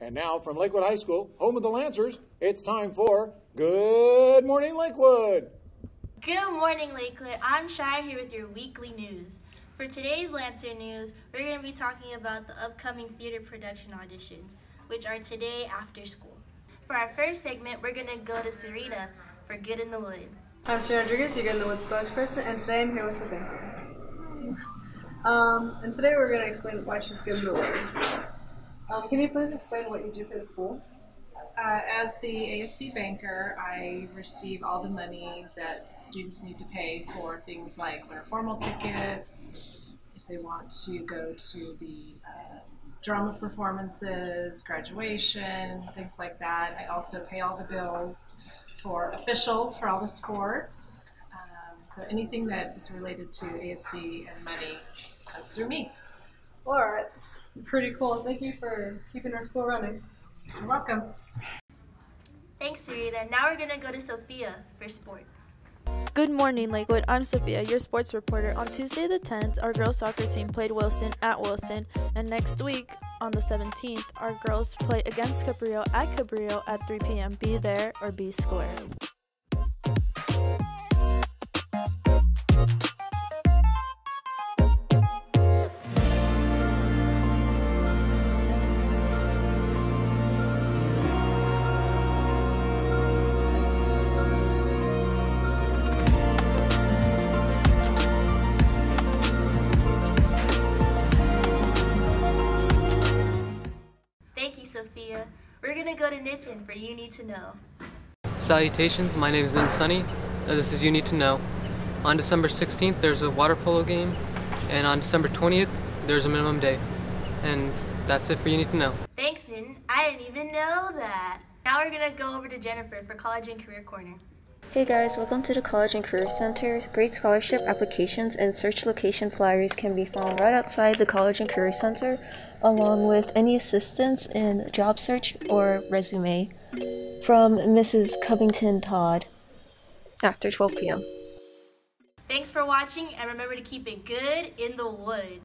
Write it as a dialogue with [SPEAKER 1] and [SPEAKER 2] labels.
[SPEAKER 1] And now from Lakewood High School, home of the Lancers, it's time for Good Morning Lakewood.
[SPEAKER 2] Good morning, Lakewood. I'm Shire here with your weekly news. For today's Lancer news, we're going to be talking about the upcoming theater production auditions, which are today after school. For our first segment, we're going to go to Sarita for Good in the Wood.
[SPEAKER 3] I'm Sarah Rodriguez, your Good in the Wood spokesperson, and today I'm here with Rebecca. Um, and today we're going to explain why she's good in the wood. Um, can you please explain what you do for the school?
[SPEAKER 4] Uh, as the ASB banker, I receive all the money that students need to pay for things like winter formal tickets, if they want to go to the uh, drama performances, graduation, things like that. I also pay all the bills for officials for all the sports. Um, so anything that is related to ASB and money comes through me.
[SPEAKER 3] All right, pretty cool. Thank you for keeping our school running.
[SPEAKER 4] You're welcome.
[SPEAKER 2] Thanks, Sarita. Now we're going to go to Sophia for sports.
[SPEAKER 5] Good morning, Lakewood. I'm Sophia, your sports reporter. On Tuesday the 10th, our girls soccer team played Wilson at Wilson, and next week, on the 17th, our girls play against Cabrillo at Cabrillo at 3 p.m. Be there or be square.
[SPEAKER 2] Thank you, Sophia. We're going to go to Nitin for You Need to Know.
[SPEAKER 6] Salutations, my name is Lynn Sunny. Uh, This is You Need to Know. On December 16th, there's a water polo game, and on December 20th, there's a minimum day. And that's it for You Need to Know.
[SPEAKER 2] Thanks, Nitin. I didn't even know that. Now we're going to go over to Jennifer for College and Career Corner.
[SPEAKER 7] Hey guys, welcome to the College and Career Center. Great scholarship applications and search location flyers can be found right outside the College and Career Center, along with any assistance in job search or resume from Mrs. Covington Todd after 12 p.m.
[SPEAKER 2] Thanks for watching, and remember to keep it good in the wood.